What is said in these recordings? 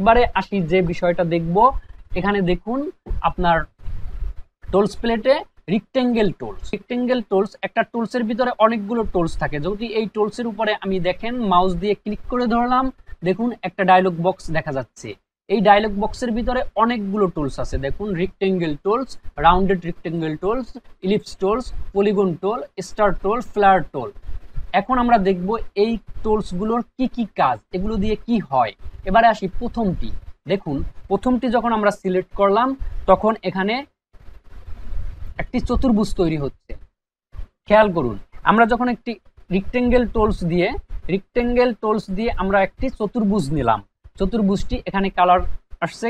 এবারে আসি যে বিষয়টা দেখব। এখানে দেখুন আপনার টোলস প্লেটে রিক্টেঙ্গেল টোলস রিক্টেঙ্গেল টোলস একটা টোলসের ভিতরে অনেকগুলো টোলস থাকে। যদি এই টোলসের উপরে আমি দেখেন মাউস দিয়ে ক্লিক করে ধরলাম, দেখুন একটা ডায়লগ বক্স দেখা যাচ্ছে। এই ডায়লগ বক্সের ভিতরে অনেকগুলো টুলস আছে। দেখুন rectangle tools rounded rectangle tools ellipse tools polygon tool star tool flare tool এখন আমরা দেখব এই টোলসগুলোর কি কি কাজ, এগুলো দিয়ে কি হয়। এবারে আসি প্রথমটি। দেখুন, প্রথমটি যখন আমরা সিলেক্ট করলাম, তখন এখানে একটি চতুর্ভুজ তৈরি হচ্ছে। খেয়াল করুন, আমরা যখন একটি রিক্টেঙ্গেল টোলস দিয়ে রিক্টেঙ্গেল টোলস দিয়ে আমরা একটি চতুর্ভুজ নিলাম। চতুর্ভুজটি এখানে কালার আসছে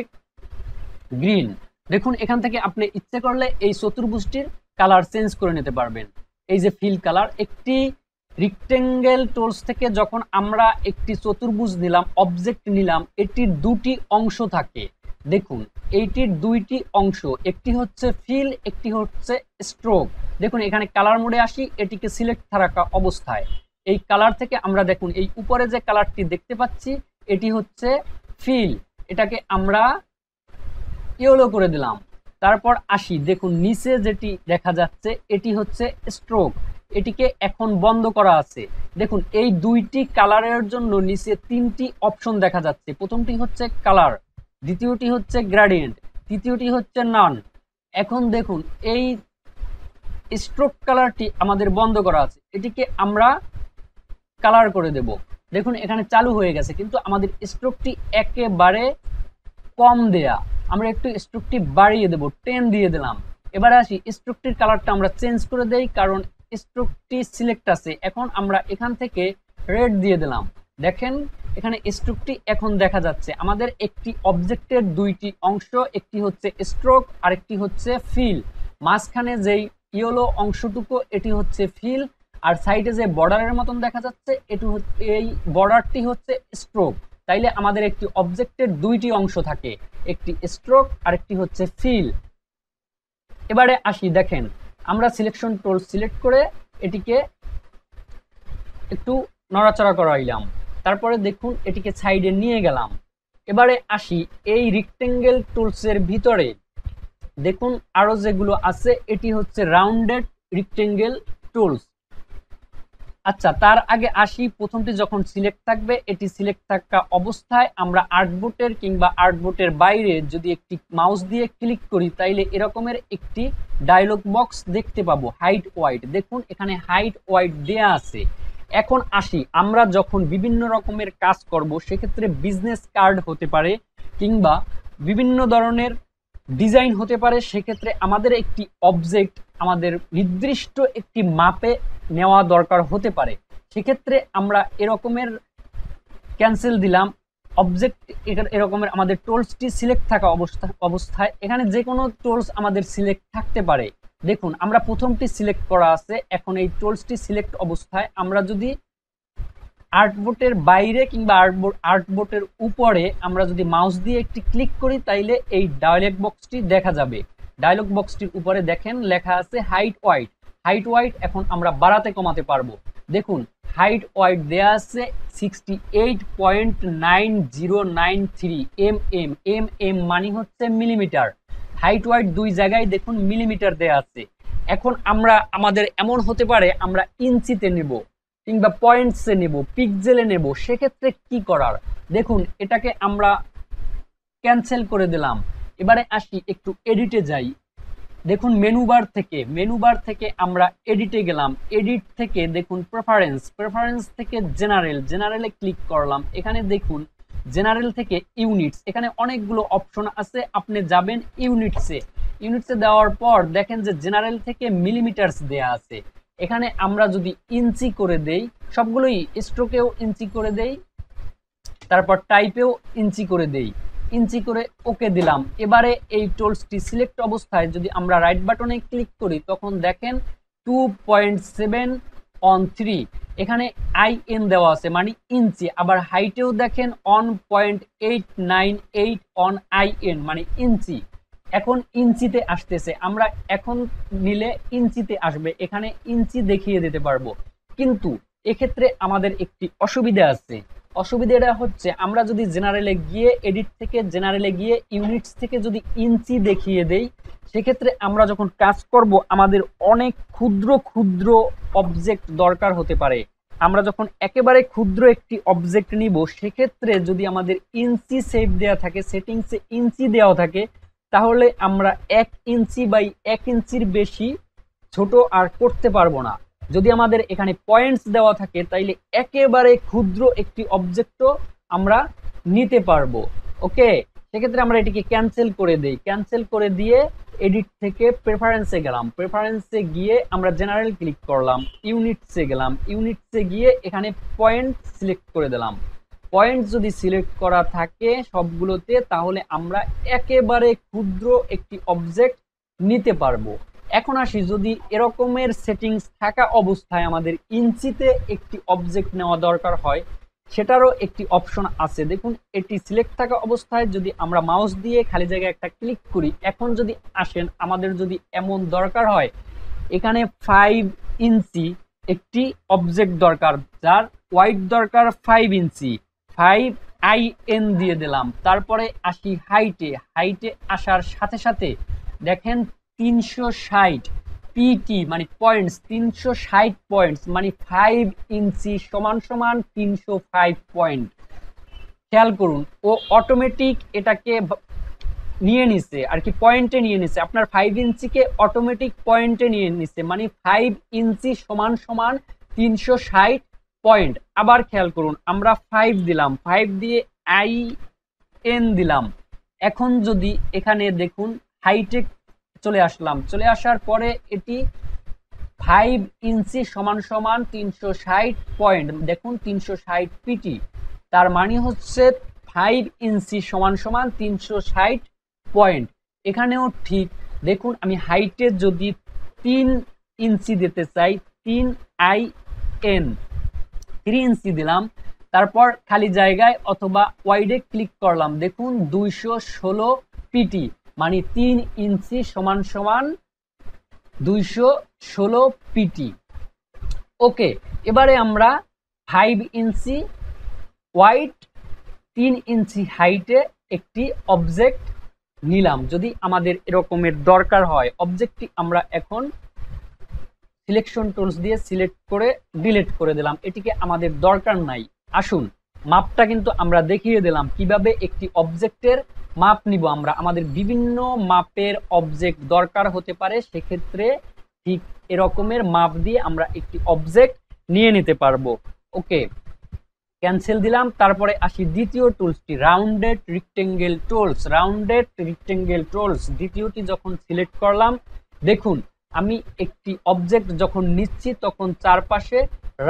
গ্রিন দেখুন, এখান থেকে আপনি ইচ্ছে করলে এই চতুর্ভুজটির কালার চেঞ্জ করে নিতে পারবেন। এই যে ফিল কালার একটি রিক্টেঙ্গেল টোলস থেকে যখন আমরা একটি চতুর্ভুজ নিলাম অবজেক্ট নিলাম, এটির দুটি অংশ থাকে। দেখুন, এইটির দুইটি অংশ, একটি হচ্ছে ফিল একটি হচ্ছে স্ট্রোক দেখুন, এখানে কালার মোডে আসি, এটিকে সিলেক্ট থাকা অবস্থায়। এই কালার থেকে আমরা দেখুন, এই উপরে যে কালারটি দেখতে পাচ্ছি, এটি হচ্ছে ফিল এটাকে আমরা ইয়েলো করে দিলাম। তারপর আসি, দেখুন, নিচে যেটি দেখা যাচ্ছে, এটি হচ্ছে স্ট্রোক এটিকে এখন বন্ধ করা আছে। দেখুন, এই দুইটি কালারের জন্য নিচে তিনটি অপশন দেখা যাচ্ছে। প্রথমটি হচ্ছে কালার, দ্বিতীয়টি হচ্ছে গ্রাডিয়েন্ট তৃতীয়টি হচ্ছে নান। এখন দেখুন, এই স্ট্রোক কালারটি আমাদের বন্ধ করা আছে। এটিকে আমরা কালার করে দেব। দেখুন, এখানে চালু হয়ে গেছে, কিন্তু আমাদের স্ট্রোকটি একেবারে কম দেয়া। আমরা একটু স্ট্রোকটি বাড়িয়ে দেব, টেন দিয়ে দিলাম। এবারে আসি, স্ট্রোকটির কালারটা আমরা চেঞ্জ করে দেই, কারণ স্ট্রোকটি সিলেক্ট আছে। এখন আমরা এখান থেকে রেড দিয়ে দিলাম। দেখেন, এখানে স্ট্রোকটি এখন দেখা যাচ্ছে। আমাদের একটি অবজেক্টের দুইটি অংশ, একটি হচ্ছে স্ট্রোক আর একটি হচ্ছে ফিল। মাঝখানে যেই ইয়েলো অংশটুকু, এটি হচ্ছে ফিল। আর সাইডে যে বর্ডারের মতন দেখা যাচ্ছে, এটি এই বর্ডারটি হচ্ছে স্ট্রোক। তাইলে আমাদের একটি অবজেক্টের দুইটি অংশ থাকে। একটি স্ট্রোক আর একটি হচ্ছে ফিল। এবারে আসি, দেখেন। আমরা সিলেকশন টোল সিলেক্ট করে এটিকে একটু নড়াচড়া করাইলাম। তারপরে দেখুন এটিকে সাইডে নিয়ে গেলাম। এবারে আসি এই রিক্টেঙ্গেল টুলসের ভিতরে। দেখুন আরও যেগুলো আছে, এটি হচ্ছে রাউন্ডেড রিক্টেঙ্গেল টুলস আচ্ছা তার আগে আসি প্রথমটি যখন সিলেক্ট থাকবে, এটি সিলেক্ট থাকা অবস্থায় আমরা আর্টবোর্ডের কিংবা আর্টবোর্ডের বাইরে যদি একটি মাউস দিয়ে ক্লিক করি, তাইলে এরকমের একটি ডায়লগ বক্স দেখতে পাবো হাইট ওয়াইট দেখুন, এখানে হাইট ওয়াইট দেয়া আছে। এখন আসি, আমরা যখন বিভিন্ন রকমের কাজ করব, সেক্ষেত্রে বিজনেস কার্ড হতে পারে কিংবা বিভিন্ন ধরনের ডিজাইন হতে পারে, সেক্ষেত্রে আমাদের একটি অবজেক্ট আমাদের নির্দিষ্ট একটি মাপে নেওয়া দরকার হতে পারে। সেক্ষেত্রে আমরা এরকমের ক্যান্সেল দিলাম অবজেক্ট এরকমের আমাদের টোলসটি সিলেক্ট থাকা অবস্থা, অবস্থায়। এখানে যে কোনো টোলস আমাদের সিলেক্ট থাকতে পারে। দেখুন, আমরা প্রথমটি সিলেক্ট করা আছে, এখন এই টোলসটি সিলেক্ট অবস্থায়। আমরা যদি আর্টবোর্ডের বাইরে কিংবা আর্টবোর্ড আর্টবোর্ডের উপরে আমরা যদি মাউস দিয়ে একটি ক্লিক করি, তাইলে এই ডায়লগ বক্সটি দেখা যাবে। ডায়লগ বক্সটির উপরে দেখেন লেখা আছে হাইট ওয়াইট হাইট ওয়াইট এখন আমরা বাড়াতে কমাতে পারব। দেখুন হাইট ওয়াইট দেয়া আছে sixty eight point nine zero nine three M M M M মানে হচ্ছে মিলিমিটার হাইট ওয়াইট দুই জায়গায় দেখুন মিলিমিটার দেয়া আছে। এখন আমরা, আমাদের এমন হতে পারে, আমরা ইঞ্চিতে নেব। কিংবা পয়েন্টসে নেব পিকজেলে নেব, সেক্ষেত্রে কি করার? দেখুন, এটাকে আমরা ক্যান্সেল করে দিলাম। এবারে আসি, একটু এডিটে যাই। দেখুন মেনু বার থেকে মেনু বার থেকে আমরা এডিটে গেলাম। এডিট থেকে দেখুন প্রেফারেন্স প্রেফারেন্স থেকে জেনারেল জেনারেলে ক্লিক করলাম। এখানে দেখুন জেনারেল থেকে ইউনিটস এখানে অনেকগুলো অপশন আছে। আপনি যাবেন ইউনিটসে ইউনিটসে দেওয়ার পর দেখেন যে জেনারেল থেকে মিলিমিটার্স দেয়া আছে। এখানে আমরা যদি ইঞ্চি করে দেই, সবগুলোই স্ট্রোকেও ইঞ্চি করে দেই, তারপর টাইপেও ইঞ্চি করে দেই। ইঞ্চি করে ওকে দিলাম। এবারে এই টোলসটি সিলেক্ট অবস্থায় যদি আমরা রাইট বাটনে ক্লিক করি, তখন দেখেন two point seven one three এখানে আই এন দেওয়া আছে মানে ইঞ্চি। আবার হাইটেও দেখেন one point eight nine eight one I N মানে ইঞ্চি। এখন ইঞ্চিতে আসতেছে। আমরা এখন নিলে ইঞ্চিতে আসবে। এখানে ইঞ্চি দেখিয়ে দিতে পারব। কিন্তু এক্ষেত্রে আমাদের একটি অসুবিধা আছে। অসুবিধাটা হচ্ছে, আমরা যদি জেনারেলে গিয়ে এডিট থেকে জেনারেলে গিয়ে ইউনিটস থেকে যদি ইঞ্চি দেখিয়ে দেই, সেক্ষেত্রে আমরা যখন কাজ করব, আমাদের অনেক ক্ষুদ্র ক্ষুদ্র অবজেক্ট দরকার হতে পারে। আমরা যখন একেবারে ক্ষুদ্র একটি অবজেক্ট নিব, সেক্ষেত্রে যদি আমাদের ইঞ্চি সেভ দেওয়া থাকে সেটিংসে ইঞ্চি দেওয়া থাকে তাহলে আমরা এক ইঞ্চি বাই এক ইঞ্চির বেশি ছোট আর করতে পারব না। যদি আমাদের এখানে পয়েন্টস দেওয়া থাকে, তাইলে একেবারে ক্ষুদ্র একটি অবজেক্টও আমরা নিতে পারব। ওকে? সেক্ষেত্রে আমরা এটিকে ক্যান্সেল করে দিই। ক্যান্সেল করে দিয়ে এডিট থেকে প্রেফারেন্সে গেলাম। প্রেফারেন্সে গিয়ে আমরা জেনারেল ক্লিক করলাম ইউনিটসে গেলাম। ইউনিটসে গিয়ে এখানে পয়েন্ট সিলেক্ট করে দিলাম। পয়েন্ট যদি সিলেক্ট করা থাকে সবগুলোতে, তাহলে আমরা একেবারে ক্ষুদ্র একটি অবজেক্ট নিতে পারব। এখন আসি, যদি এরকমের সেটিংস থাকা অবস্থায় আমাদের ইঞ্চিতে একটি অবজেক্ট নেওয়া দরকার হয়, সেটারও একটি অপশন আছে। দেখুন, এটি সিলেক্ট থাকা অবস্থায় যদি আমরা মাউস দিয়ে খালি জায়গায় একটা ক্লিক করি, এখন যদি আসেন, আমাদের যদি এমন দরকার হয়, এখানে ফাইভ ইঞ্চি একটি অবজেক্ট দরকার, যার ওয়াইড দরকার five inch. Five I N দিয়ে দিলাম। তারপরে আসি হাইটে হাইটে আসার সাথে সাথে দেখেন তিনশো ষাট পিটি মানে পয়েন্টস তিনশো ষাট পয়েন্টস মানে ফাইভ ইঞ্চি সমান সমান তিনশো ফাইভ পয়েন্ট খেয়াল করুন, ও অটোমেটিক এটাকে নিয়ে নিছে, আর কি পয়েন্টে নিয়ে নিছে। আপনার ফাইভ ইঞ্চিকে অটোমেটিক পয়েন্টে নিয়ে নিছে মানে ফাইভ ইঞ্চি সমান সমান তিনশো ষাট পয়েন্ট আবার খেয়াল করুন, আমরা ফাইভ দিলাম। ফাইভ দিয়ে আই এন দিলাম। এখন যদি এখানে দেখুন হাইটেক চলে আসলাম। চলে আসার পরে এটি ফাইভ ইঞ্চি সমান সমান তিনশো ষাট পয়েন্ট দেখুন, তিনশো ষাট পিটি তার মানে হচ্ছে ফাইভ ইঞ্চি সমান সমান তিনশো ষাট পয়েন্ট এখানেও ঠিক। দেখুন, আমি হাইটে যদি তিন ইঞ্চি দিতে চাই, তিন আই এন থ্রি ইঞ্চি দিলাম। তারপর খালি জায়গায় অথবা ওয়াইডে ক্লিক করলাম। দেখুন দুইশো ষোলো পিটি মানে তিন ইঞ্চি সমান সমান দুইশো ষোলো পিটি ওকে এবারে আমরা ফাইভ ইঞ্চি ওয়াইড তিন ইঞ্চি হাইটে একটি অবজেক্ট নিলাম। যদি আমাদের এরকমের দরকার হয় অবজেক্টটি আমরা এখন সিলেকশন টুলস দিয়ে সিলেক্ট করে ডিলিট করে দিলাম। এটিকে আমাদের দরকার নাই। আসুন, মাপটা কিন্তু আমরা দেখিয়ে দিলাম। কীভাবে একটি অবজেক্টের মাপ নিব আমরা? আমাদের বিভিন্ন মাপের অবজেক্ট দরকার হতে পারে, সেক্ষেত্রে ঠিক এরকমের মাপ দিয়ে আমরা একটি অবজেক্ট নিয়ে নিতে পারব। ওকে ক্যান্সেল দিলাম। তারপরে আসি দ্বিতীয় টুলসটি rounded rectangle tools rounded rectangle tools দ্বিতীয়টি যখন সিলেক্ট করলাম, দেখুন আমি একটি অবজেক্ট যখন নিচ্ছি, তখন চারপাশে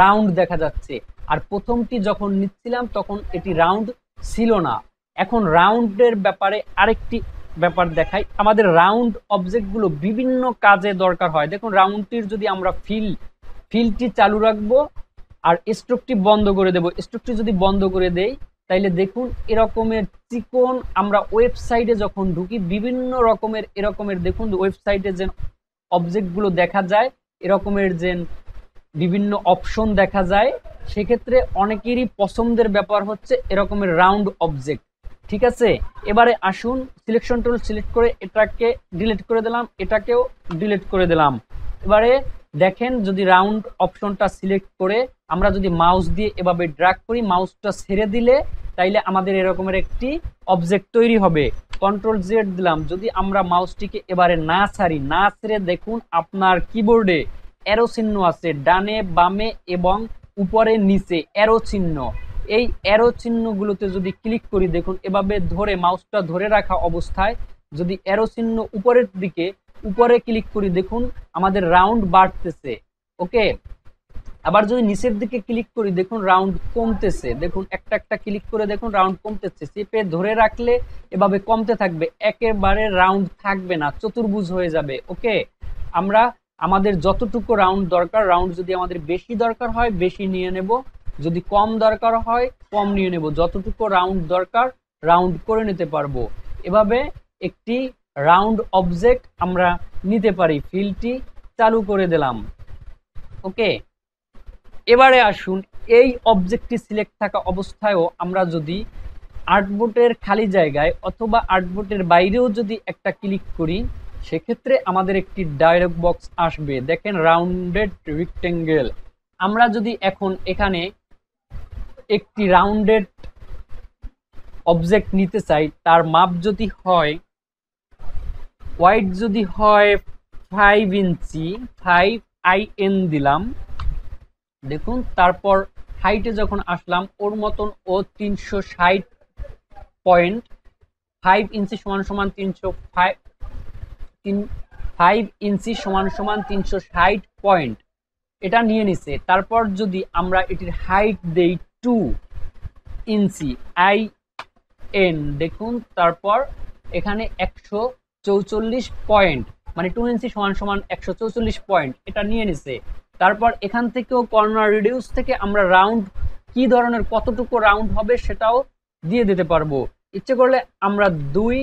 রাউন্ড দেখা যাচ্ছে। আর প্রথমটি যখন নিচ্ছিলাম, তখন এটি রাউন্ড ছিল না। এখন রাউন্ডের ব্যাপারে আরেকটি ব্যাপার দেখাই। আমাদের রাউন্ড অবজেক্টগুলো বিভিন্ন কাজে দরকার হয়। দেখুন রাউন্ডটির যদি আমরা ফিল ফিলটি চালু রাখব আর স্ট্রোকটি বন্ধ করে দেব। স্ট্রোকটি যদি বন্ধ করে দেই, তাইলে দেখুন, এরকমের চিকন আমরা ওয়েবসাইটে যখন ঢুকি, বিভিন্ন রকমের, এরকমের দেখুন ওয়েবসাইটে যে অবজেক্টগুলো দেখা যায়, এরকমের যে বিভিন্ন অপশন দেখা যায়, সেক্ষেত্রে অনেকেরই পছন্দের ব্যাপার হচ্ছে এরকমের রাউন্ড অবজেক্ট ঠিক আছে? এবারে আসুন সিলেকশন টুল সিলেক্ট করে এটাকে ডিলিট করে দিলাম, এটাকেও ডিলিট করে দিলাম। এবারে দেখেন, যদি রাউন্ড অপশনটা সিলেক্ট করে আমরা যদি মাউস দিয়ে এভাবে ড্রাগ করি মাউসটা ছেড়ে দিলে তাইলে আমাদের এরকমের একটি অবজেক্ট তৈরি হবে। কন্ট্রোল জেড দিলাম। যদি আমরা মাউসটিকে এবারে না ছাড়ি, না ছেড়ে দেখুন আপনার কিবোর্ডে অ্যারো চিহ্ন আছে, ডানে, বামে এবং উপরে, নিচে অ্যারো চিহ্ন। এই অ্যারো চিহ্নগুলোতে যদি ক্লিক করি, দেখুন এভাবে ধরে মাউসটা ধরে রাখা অবস্থায় যদি অ্যারো চিহ্ন উপরের দিকে, উপরে ক্লিক করি, দেখুন আমাদের রাউন্ড বাড়তেছে। ওকে আবার যদি নিচের দিকে ক্লিক করি, দেখুন রাউন্ড কমতেছে। দেখুন, একটা একটা ক্লিক করে দেখুন রাউন্ড কমতেছে। চেপে ধরে রাখলে এভাবে কমতে থাকবে। একেবারে রাউন্ড থাকবে না, চতুর্ভুজ হয়ে যাবে ওকে আমরা আমাদের যতটুকু রাউন্ড দরকার রাউন্ড যদি আমাদের বেশি দরকার হয়, বেশি নিয়ে নেব। যদি কম দরকার হয়, কম নিয়ে নেব। যতটুকু রাউন্ড দরকার রাউন্ড করে নিতে পারব। এভাবে একটি রাউন্ড অবজেক্ট আমরা নিতে পারি। ফিলটি চালু করে দিলাম ওকে এবারে আসুন, এই অবজেক্টটি সিলেক্ট থাকা অবস্থায়ও আমরা যদি আর্টবোর্ডের খালি জায়গায় অথবা আর্টবোর্ডের বাইরেও যদি একটা ক্লিক করি, সেক্ষেত্রে আমাদের একটি ডায়লগ বক্স আসবে। দেখেন রাউন্ডেড রিক্টেঙ্গেল আমরা যদি এখন এখানে একটি রাউন্ডেড অবজেক্ট নিতে চাই, তার মাপ যদি হয় ওয়াইড যদি হয় five inch five I N দিলাম। দেখুন, তারপর হাইটে যখন আসলাম, ওর মতন ও তিনশো ষাট পয়েন্ট ফাইভ ইঞ্চি সমান সমান তিনশো ফাইভ তিন ফাইভ ইঞ্চি সমান সমান তিনশো ষাট পয়েন্ট এটা নিয়ে নিছে। তারপর যদি আমরা এটির হাইট দেই টু ইঞ্চি আই এন দেখুন, তারপর এখানে একশো চৌচল্লিশ পয়েন্ট মানে টু ইঞ্চি সমান সমান একশো চৌচল্লিশ পয়েন্ট এটা নিয়ে নিছে। তারপর এখান থেকেও কর্নার রিডিউস থেকে আমরা রাউন্ড কি ধরনের কতটুকু রাউন্ড হবে সেটাও দিয়ে দিতে পারব। ইচ্ছে করলে আমরা দুই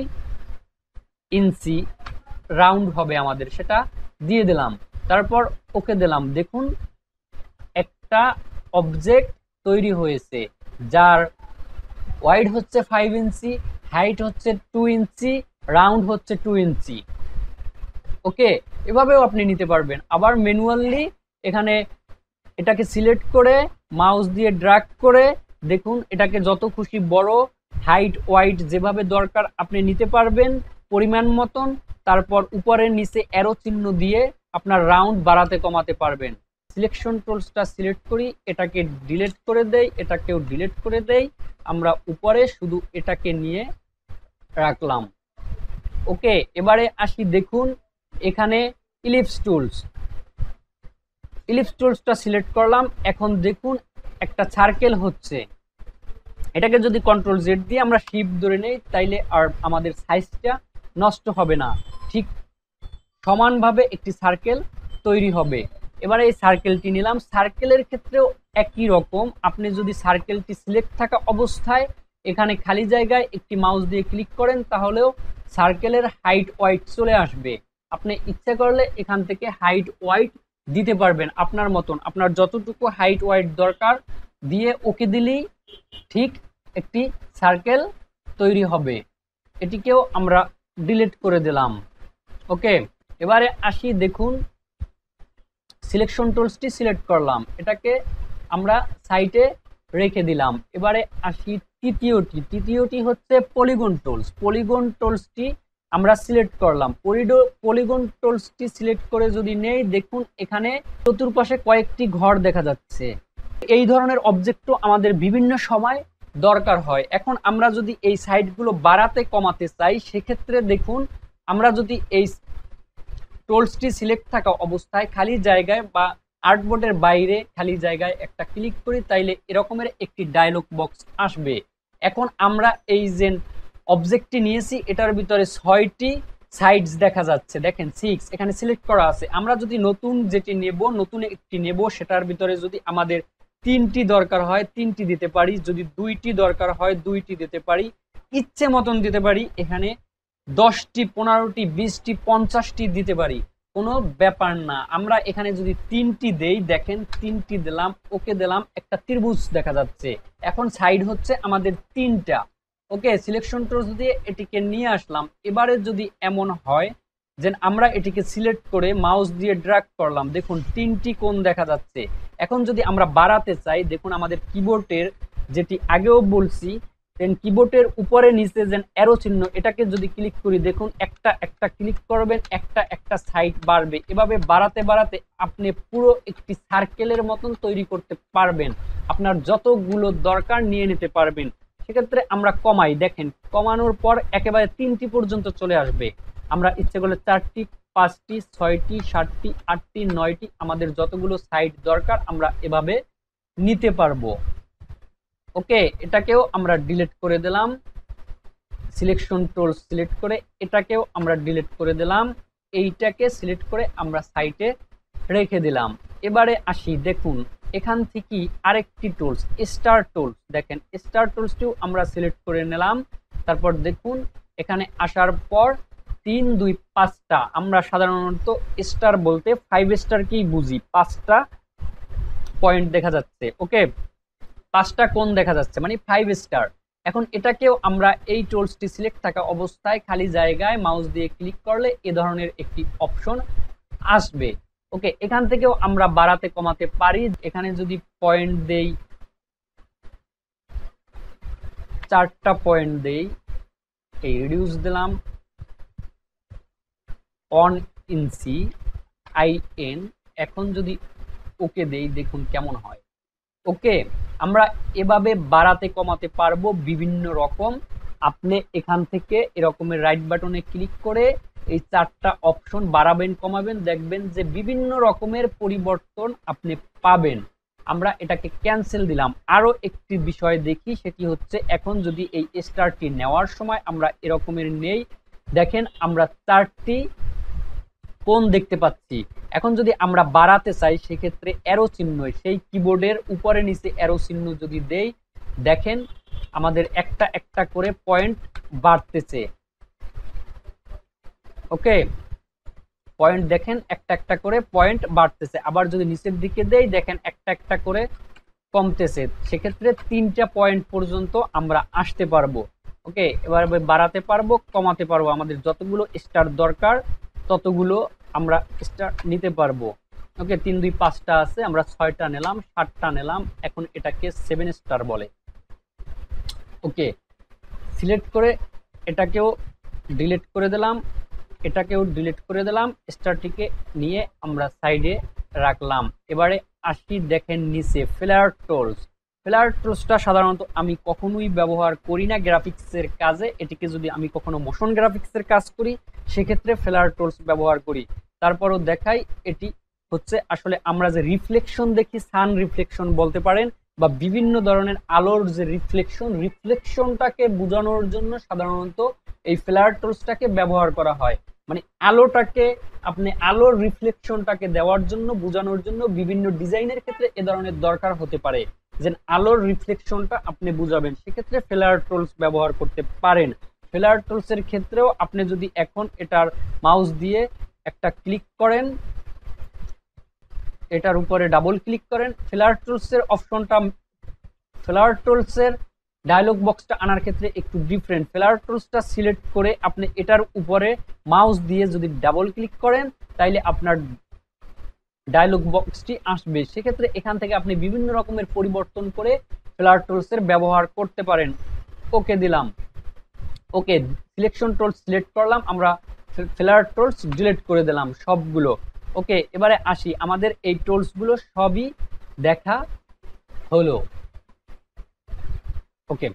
ইঞ্চি রাউন্ড হবে আমাদের, সেটা দিয়ে দিলাম। তারপর ওকে দিলাম। দেখুন, একটা অবজেক্ট তৈরি হয়েছে, যার ওয়াইড হচ্ছে ফাইভ ইঞ্চি হাইট হচ্ছে টু ইঞ্চি রাউন্ড হচ্ছে টু ইঞ্চি ওকে, এভাবেও আপনি নিতে পারবেন। আবার ম্যানুয়ালি এখানে এটাকে সিলেক্ট করে মাউস দিয়ে ড্রাগ করে দেখুন, এটাকে যত খুশি বড়, হাইট, ওয়াইট যেভাবে দরকার আপনি নিতে পারবেন পরিমাণ মতন। তারপর উপরে নিচে অ্যারো চিহ্ন দিয়ে আপনার রাউন্ড বাড়াতে কমাতে পারবেন। সিলেকশন টুলসটা সিলেক্ট করি, এটাকে ডিলেট করে দেই, এটাকেও ডিলেট করে দেই। আমরা উপরে শুধু এটাকে নিয়ে রাখলাম। ওকে, এবারে আসি দেখুন, এখানে ইলিপস টুলস ইলিপস টুলসটা সিলেক্ট করলাম। এখন দেখুন, একটা সার্কেল হচ্ছে। এটাকে যদি কন্ট্রোল জেড দিয়ে আমরা শিপ ধরে নেই, তাইলে আর আমাদের সাইজটা নষ্ট হবে না। ঠিক সমানভাবে একটি সার্কেল তৈরি হবে। এবারে এই সার্কেলটি নিলাম। সার্কেলের ক্ষেত্রেও একই রকম। আপনি যদি সার্কেলটি সিলেক্ট থাকা অবস্থায় এখানে খালি জায়গায় একটি মাউস দিয়ে ক্লিক করেন, তাহলেও সার্কেলের হাইট ওয়াইট চলে আসবে। আপনি ইচ্ছে করলে এখান থেকে হাইট ওয়াইট দিতে পারবেন আপনার মতন। আপনার যতটুকু হাইট ওয়াইট দরকার, দিয়ে ওকে দিলেই ঠিক একটি সার্কেল তৈরি হবে। এটিকেও আমরা ডিলিট করে দিলাম। ওকে, এবারে আসি দেখুন সিলেকশন টুলসটি সিলেক্ট করলাম। এটাকে আমরা সাইটে রেখে দিলাম। এবারে আসি তৃতীয়টি। তৃতীয়টি হচ্ছে পলিগন টুলস পলিগন টুলসটি আমরা সিলেক্ট করলাম। পলিডো পলিগন টোলসটি সিলেক্ট করে যদি নেই, দেখুন এখানে চতুর্পাশে কয়েকটি ঘর দেখা যাচ্ছে। এই ধরনের অবজেক্টও আমাদের বিভিন্ন সময় দরকার হয়। এখন আমরা যদি এই সাইডগুলো বাড়াতে কমাতে চাই, সেক্ষেত্রে দেখুন, আমরা যদি এই টোলসটি সিলেক্ট থাকা অবস্থায় খালি জায়গায় বা আর্টবোর্ডের বাইরে খালি জায়গায় একটা ক্লিক করি, তাইলে এরকমের একটি ডায়লগ বক্স আসবে। এখন আমরা এই যে অবজেক্টটি নিয়েছি, এটার ভিতরে ছয়টি সাইডস দেখা যাচ্ছে। দেখেন সিক্স এখানে সিলেক্ট করা আছে। আমরা যদি নতুন যেটি নেব, নতুন একটি নেব, সেটার ভিতরে যদি আমাদের তিনটি দরকার হয়, তিনটি দিতে পারি। যদি দুইটি দরকার হয়, দুইটি দিতে পারি। ইচ্ছে মতন দিতে পারি। এখানে দশটি, পনেরোটি, বিশটি, পঞ্চাশটি দিতে পারি। কোনো ব্যাপার না। আমরা এখানে যদি তিনটি দেই, দেখেন, তিনটি দিলাম, ওকে দিলাম, একটা ত্রিভুজ দেখা যাচ্ছে। এখন সাইড হচ্ছে আমাদের তিনটা। ওকে সিলেকশন টুলস দিয়ে এটিকে নিয়ে আসলাম, এবারে যদি এমন হয় যে আমরা এটিকে সিলেক্ট করে মাউস দিয়ে ড্রাগ করলাম। দেখুন, তিনটি কোণ দেখা যাচ্ছে। এখন যদি আমরা বাড়াতে চাই, দেখুন আমাদের কিবোর্ডের যেটি আগেও বলছি দেন কিবোর্ডের উপরে নিচে যেন অ্যারো চিহ্ন, এটাকে যদি ক্লিক করি, দেখুন একটা একটা ক্লিক করবেন, একটা একটা সাইড বাড়বে। এভাবে বাড়াতে বাড়াতে আপনি পুরো একটি সার্কেলের মতন তৈরি করতে পারবেন। আপনার যতগুলো দরকার নিয়ে নিতে পারবেন। সেক্ষেত্রে আমরা কমাই। দেখেন, কমানোর পর একেবারে তিনটি পর্যন্ত চলে আসবে। আমরা ইচ্ছে করলে চারটি, পাঁচটি, ছয়টি, সাতটি, আটটি, নয়টি, আমাদের যতগুলো সাইড দরকার আমরা এভাবে নিতে পারব। ওকে, এটাকেও আমরা ডিলিট করে দিলাম। সিলেকশন টোল সিলেক্ট করে এটাকেও আমরা ডিলিট করে দিলাম। এইটাকে সিলেক্ট করে আমরা সাইটে রেখে দিলাম। এবারে আসি, দেখুন। এখান থেকে আরেকটি টুলস স্টার টুলস দেখেন স্টার টুলসটিও আমরা সিলেক্ট করে নিলাম। তারপর দেখুন, এখানে আসার পর তিন, দুই, পাঁচটা। আমরা সাধারণত স্টার বলতে ফাইভ স্টার কি বুঝি। পাঁচটা পয়েন্ট দেখা যাচ্ছে ওকে পাঁচটা কোন দেখা যাচ্ছে মানে ফাইভ স্টার এখন এটাকেও আমরা এই টোলসটি সিলেক্ট থাকা অবস্থায় খালি জায়গায় মাউস দিয়ে ক্লিক করলে এ ধরনের একটি অপশন আসবে। ওকে, এখান থেকেও আমরা বাড়াতে কমাতে পারি। এখানে যদি পয়েন্ট দেই, চারটা পয়েন্ট দেই, এই রিডিউস দিলাম। অন ইঞ্চি আই এন এখন যদি ওকে দেই, দেখুন কেমন হয়। ওকে, আমরা এভাবে বাড়াতে কমাতে পারব বিভিন্ন রকম। আপনি এখান থেকে এরকমের রাইট বাটনে ক্লিক করে এই চারটা অপশন বাড়াবেন, কমাবেন, দেখবেন যে বিভিন্ন রকমের পরিবর্তন আপনি পাবেন। আমরা এটাকে ক্যান্সেল দিলাম। আরও একটি বিষয় দেখি, সেটি হচ্ছে এখন যদি এই স্টারটি নেওয়ার সময় আমরা এরকমের নেই। দেখেন আমরা চারটি কোন দেখতে পাচ্ছি। এখন যদি আমরা বাড়াতে চাই, সেক্ষেত্রে অ্যারো চিহ্ন, সেই কিবোর্ডের উপরে নিচে অ্যারো চিহ্ন যদি দেই, দেখেন আমাদের একটা একটা করে পয়েন্ট বাড়তেছে। ওকে? পয়েন্ট দেখেন, একটা একটা করে পয়েন্ট বাড়তেছে। আবার যদি নিচের দিকে দেই, দেখেন একটা একটা করে কমতেছে। সেক্ষেত্রে তিনটা পয়েন্ট পর্যন্ত আমরা আসতে পারব। ওকে? এবার বাড়াতে পারব, কমাতে পারব। আমাদের যতগুলো স্টার দরকার, ততগুলো আমরা স্টার নিতে পারব। ওকে? তিন, দুই, পাঁচটা আছে, আমরা ছয়টা নিলাম, সাতটা নিলাম। এখন এটাকে সেভেন স্টার বলে। ওকে? সিলেক্ট করে এটাকেও ডিলিট করে দিলাম। এটাকেও ডিলিট করে দিলাম স্টারটিকে নিয়ে আমরা সাইডে রাখলাম। এবারে আসি দেখেন নিচে ফ্লেয়ার টোলস ফ্লেয়ার টোলসটা সাধারণত আমি কখনোই ব্যবহার করি না গ্রাফিক্সের কাজে। এটিকে যদি আমি কখনো মোশন গ্রাফিক্সের কাজ করি, সেক্ষেত্রে ফ্লেয়ার টোলস ব্যবহার করি। তারপরও দেখাই, এটি হচ্ছে আসলে আমরা যে রিফ্লেকশন দেখি সান রিফ্লেকশন বলতে পারেন, বা বিভিন্ন ধরনের আলোর যে রিফ্লেকশন রিফ্লেকশনটাকে বোঝানোর জন্য সাধারণত এই ফ্লেয়ার টোলসটাকে ব্যবহার করা হয়। মানে আলোটাকে, আপনি আলোর রিফ্লেকশনটাকে দেওয়ার জন্য, বোঝানোর জন্য বিভিন্ন ডিজাইনের ক্ষেত্রে এ ধরনের দরকার হতে পারে। যে আলোর রিফ্লেকশনটা আপনি বুঝাবেন, সেক্ষেত্রে ফেলার টোলস ব্যবহার করতে পারেন। ফেলার টোলস এর ক্ষেত্রেও আপনি যদি এখন এটার মাউস দিয়ে একটা ক্লিক করেন, এটার উপরে ডাবল ক্লিক করেন, ফেলার টুলস এর অপশনটা ফেলার টুলস এর ডায়লগ বক্সটা আনার ক্ষেত্রে একটু ডিফারেন্ট ফ্লেয়ার টুলসটা সিলেক্ট করে আপনি এটার উপরে মাউস দিয়ে যদি ডাবল ক্লিক করেন, তাইলে আপনার ডায়লগ বক্সটি আসবে। সেক্ষেত্রে এখান থেকে আপনি বিভিন্ন রকমের পরিবর্তন করে ফ্লেয়ার টুলসের ব্যবহার করতে পারেন। ওকে দিলাম। ওকে সিলেকশন টুলস সিলেক্ট করলাম, আমরা ফ্লেয়ার টোলস ডিলিট করে দিলাম সবগুলো। ওকে এবারে আসি। আমাদের এই টোলসগুলো সবই দেখা হলো। ওকে